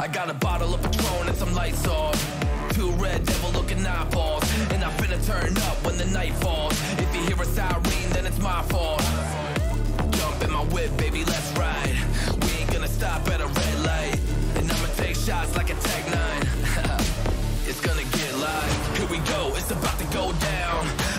I got a bottle of Patron and some lights off. Two red devil looking eyeballs. And I'm finna turn up when the night falls. If you hear a siren, then it's my fault. Jump in my whip, baby, let's ride. We ain't gonna stop at a red light. And I'ma take shots like a Tech 9. it's gonna get live. Here we go, it's about to go down.